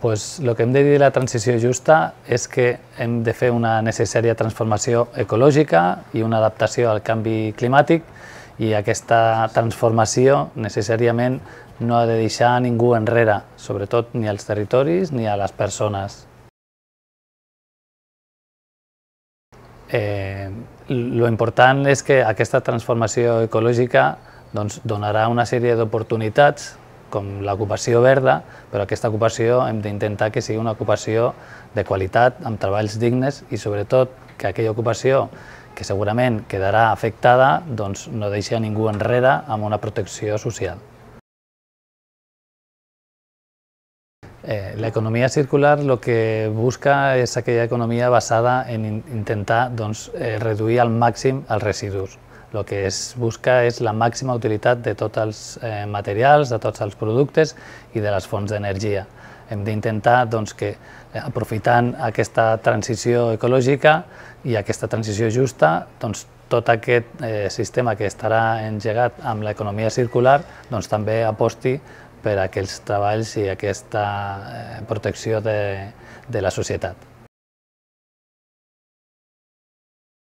Pues el que hem de dir de la transició justa és que hem de fer una necessària transformació ecològica i una adaptació al canvi climàtic i aquesta transformació necessàriament no ha de deixar ningú enrere, sobretot ni als territoris ni a les persones. Eh, lo important és que aquesta transformació ecològica doncs, donarà una sèrie d'oportunitats com l'ocupació verda, però aquesta ocupació hem d'intentar que sigui una ocupació de qualitat, amb treballs dignes i sobretot que aquella ocupació que segurament quedarà afectada doncs no deixi a ningú enrere amb una protecció social. Eh, circular el que busca és aquella economia basada en intentar doncs, eh, reduir al màxim els residus. El que es busca és la màxima utilitat de tots els eh, materials, de tots els productes i de les fonts d'energia. Hem d'intentar doncs, que, eh, aprofitant aquesta transició ecològica i aquesta transició justa, doncs, tot aquest eh, sistema que estarà engegat amb l'economia circular doncs, també aposti per aquells treballs i aquesta eh, protecció de, de la societat.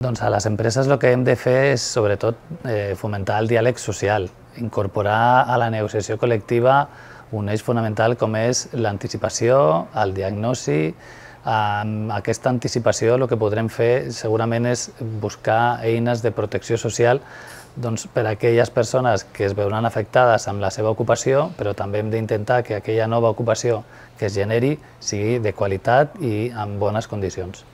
Doncs a les empreses el que hem de fer és, sobretot, eh, fomentar el diàleg social, incorporar a la negociació col·lectiva un eix fonamental com és l'anticipació, el diagnosi. Amb aquesta anticipació el que podrem fer segurament és buscar eines de protecció social doncs, per a aquelles persones que es veuran afectades amb la seva ocupació, però també hem d'intentar que aquella nova ocupació que es generi sigui de qualitat i en bones condicions.